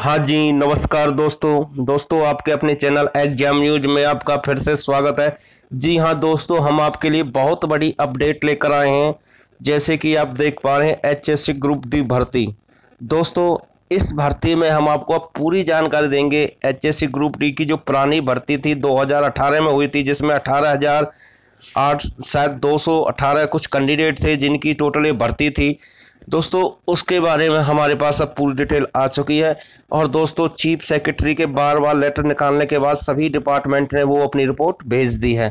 हाँ जी, नमस्कार दोस्तों। दोस्तों, आपके अपने चैनल एग्ज़ाम न्यूज़ में आपका फिर से स्वागत है। जी हाँ दोस्तों, हम आपके लिए बहुत बड़ी अपडेट लेकर आए हैं, जैसे कि आप देख पा रहे हैं एचएससी ग्रुप डी भर्ती। दोस्तों, इस भर्ती में हम आपको पूरी जानकारी देंगे एचएससी ग्रुप डी की जो पुरानी भर्ती थी 2018 में हुई थी, जिसमें अठारह हज़ार आठ, शायद 218 कुछ कैंडिडेट थे जिनकी टोटल ये भर्ती थी। दोस्तों, उसके बारे में हमारे पास अब पूरी डिटेल आ चुकी है और दोस्तों, चीफ सेक्रेटरी के बार बार लेटर निकालने के बाद सभी डिपार्टमेंट ने वो अपनी रिपोर्ट भेज दी है।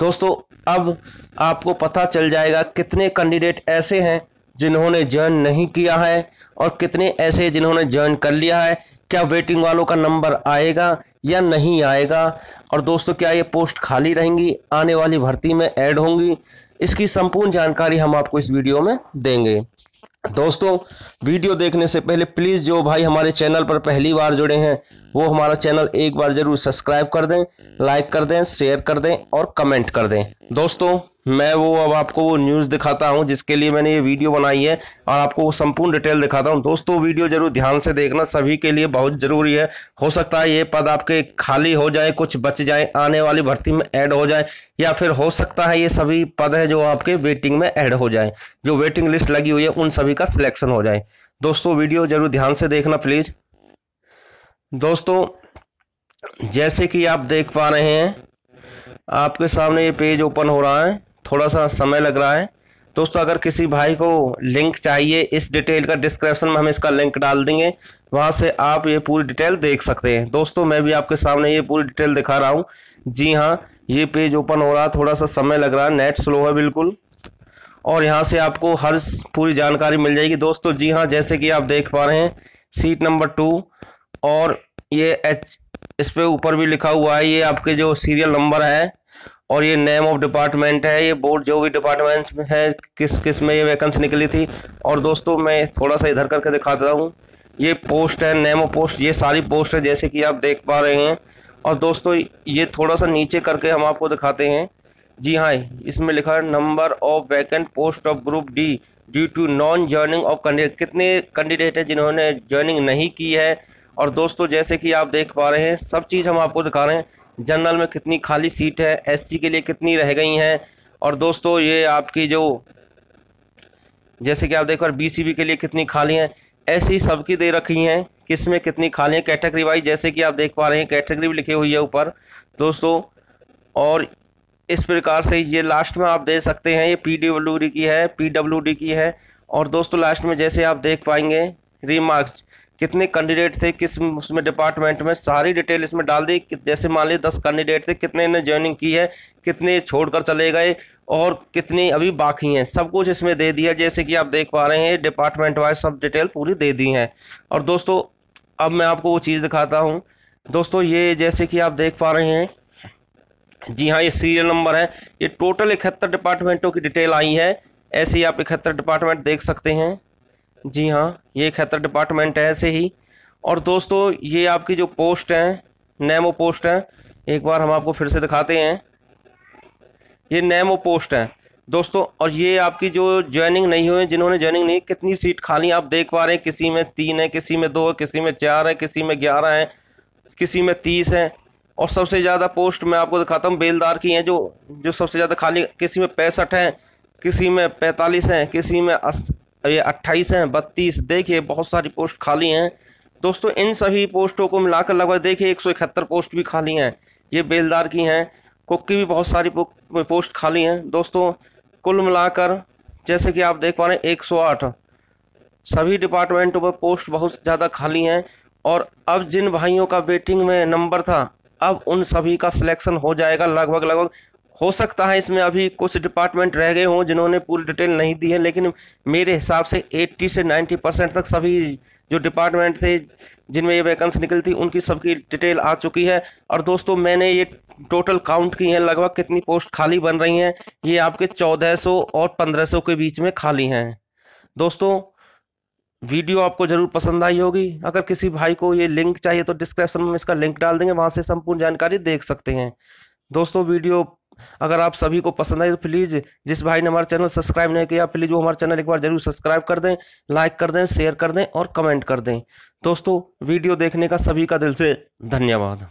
दोस्तों, अब आपको पता चल जाएगा कितने कैंडिडेट ऐसे हैं जिन्होंने ज्वाइन नहीं किया है और कितने ऐसे जिन्होंने ज्वाइन कर लिया है। क्या वेटिंग वालों का नंबर आएगा या नहीं आएगा? और दोस्तों, क्या ये पोस्ट खाली रहेंगी? आने वाली भर्ती में ऐड होंगी? इसकी संपूर्ण जानकारी हम आपको इस वीडियो में देंगे। दोस्तों, वीडियो देखने से पहले प्लीज़ जो भाई हमारे चैनल पर पहली बार जुड़े हैं, वो हमारा चैनल एक बार ज़रूर सब्सक्राइब कर दें लाइक कर दें शेयर कर दें और कमेंट कर दें। दोस्तों मैं वो अब आपको वो न्यूज़ दिखाता हूँ, जिसके लिए मैंने ये वीडियो बनाई है और आपको वो संपूर्ण डिटेल दिखाता हूँ। दोस्तों वीडियो ज़रूर ध्यान से देखना, सभी के लिए बहुत ज़रूरी है। हो सकता है ये पद आपके खाली हो जाए, कुछ बच जाए, आने वाली भर्ती में ऐड हो जाए, या फिर हो सकता है ये सभी पद है जो आपके वेटिंग में ऐड हो जाए। जो वेटिंग लिस्ट लगी हुई है, उन सभी का सिलेक्शन हो जाए। दोस्तों वीडियो ज़रूर ध्यान से देखना प्लीज़ दोस्तों, जैसे कि आप देख पा रहे हैं, आपके सामने ये पेज ओपन हो रहा है। थोड़ा सा समय लग रहा है। दोस्तों, अगर किसी भाई को लिंक चाहिए, इस डिटेल का डिस्क्रिप्शन में हम इसका लिंक डाल देंगे। वहाँ से आप ये पूरी डिटेल देख सकते हैं। दोस्तों, मैं भी आपके सामने ये पूरी डिटेल दिखा रहा हूँ। जी हाँ ये पेज ओपन हो रहा है थोड़ा सा समय लग रहा है नेट स्लो है बिल्कुल। और यहाँ से आपको हर पूरी जानकारी मिल जाएगी। दोस्तों, जी हाँ जैसे कि आप देख पा रहे हैं सीट नंबर टू और ये एच इस पर ऊपर भी लिखा हुआ है, ये आपके जो सीरियल नंबर है और ये नेम ऑफ़ डिपार्टमेंट है, ये बोर्ड जो भी डिपार्टमेंट में है, किस किसमें ये वैकेंसी निकली थी। और दोस्तों, मैं थोड़ा सा इधर करके दिखाता हूँ। ये पोस्ट है नेम ऑफ़ पोस्ट ये सारी पोस्ट है, जैसे कि आप देख पा रहे हैं। और दोस्तों, ये थोड़ा सा नीचे करके हम आपको दिखाते हैं। जी हाँ इसमें लिखा है number of vacant post of group D due to non joining of candidate कितने कैंडिडेट हैं जिन्होंने जॉइनिंग नहीं की है? और दोस्तों, जैसे कि आप देख पा रहे हैं, सब चीज़ हम आपको दिखा रहे हैं। जनरल में कितनी खाली सीट है, एससी के लिए कितनी रह गई हैं? और दोस्तों, ये आपकी जो, जैसे कि आप देख रहे बी के लिए कितनी खाली हैं? ऐसी सबकी दे रखी हैं किसमें कितनी खाली हैं? कैटेगरी वाइज, जैसे कि आप देख पा रहे हैं, कैटेगरी भी लिखी हुई है ऊपर, दोस्तों। और इस प्रकार से ये लास्ट में आप दे सकते हैं, ये पी की है पी डब्ल्यू डी की है। और दोस्तों, लास्ट में जैसे आप देख पाएँगे, रिमार्क्स कितने कैंडिडेट थे, किस उसमें डिपार्टमेंट में, सारी डिटेल इसमें डाल दी। जैसे मान लीजिए दस कैंडिडेट थे, कितने ने ज्वाइनिंग की है, कितने छोड़कर चले गए, और कितनी अभी बाकी हैं। सब कुछ इसमें दे दिया, जैसे कि आप देख पा रहे हैं डिपार्टमेंट वाइज सब डिटेल पूरी दे दी हैं। और दोस्तों, अब मैं आपको वो चीज़ दिखाता हूँ। दोस्तों, ये जैसे कि आप देख पा रहे हैं, जी हाँ ये सीरियल नंबर है। ये टोटल इकहत्तर डिपार्टमेंटों की डिटेल आई है। ऐसे ही आप इकहत्तर डिपार्टमेंट देख सकते हैं। जी हाँ ये इकहत्तर डिपार्टमेंट है ऐसे ही। और दोस्तों, ये आपकी जो पोस्ट है नेमो पोस्ट हैं, एक बार हम आपको फिर से दिखाते हैं। ये नेमो पोस्ट हैं। दोस्तों, और ये आपकी जो ज्वाइनिंग नहीं हुई जिन्होंने ज्वाइनिंग नहीं, कितनी सीट खाली आप देख पा रहे हैं, किसी में तीन है, किसी में दो है, किसी में चार है, किसी में ग्यारह है, किसी में तीस है। और सबसे ज़्यादा पोस्ट मैं आपको दिखाता हूँ, बेलदार की हैं जो जो सबसे ज़्यादा खाली, किसी में पैंसठ हैं, किसी में पैंतालीस हैं, किसी में ये अट्ठाईस हैं, बत्तीस, देखिए, बहुत सारी पोस्ट खाली हैं। दोस्तों, इन सभी पोस्टों को मिलाकर लगभग देखिए, एक सौ इकहत्तर पोस्ट भी खाली हैं। ये बेलदार की हैं कुक की भी बहुत सारी पोस्ट खाली हैं। दोस्तों, कुल मिलाकर, जैसे कि आप देख पा रहे हैं, एक सौ आठ। सभी डिपार्टमेंटों पर पोस्ट बहुत ज़्यादा खाली हैं और अब जिन भाइयों का वेटिंग में नंबर था, अब उन सभी का सिलेक्शन हो जाएगा लगभग लगभग हो सकता है इसमें अभी कुछ डिपार्टमेंट रह गए हों जिन्होंने पूरी डिटेल नहीं दी है, लेकिन मेरे हिसाब से 80 से 90 परसेंट तक सभी जो डिपार्टमेंट थे, जिनमें ये वैकेंसी निकली थी, उनकी सबकी डिटेल आ चुकी है। और दोस्तों, मैंने ये टोटल काउंट की है, लगभग कितनी पोस्ट खाली बन रही हैं, ये आपके 1400 और 1500 के बीच में खाली हैं। दोस्तों, वीडियो आपको ज़रूर पसंद आई होगी। अगर किसी भाई को ये लिंक चाहिए तो डिस्क्रिप्शन में इसका लिंक डाल देंगे, वहाँ से संपूर्ण जानकारी देख सकते हैं। दोस्तों, वीडियो अगर आप सभी को पसंद आए तो प्लीज़ जिस भाई ने हमारा चैनल सब्सक्राइब नहीं किया प्लीज़ वो हमारा चैनल एक बार ज़रूर सब्सक्राइब कर दें लाइक कर दें शेयर कर दें और कमेंट कर दें। दोस्तों वीडियो देखने का सभी का दिल से धन्यवाद।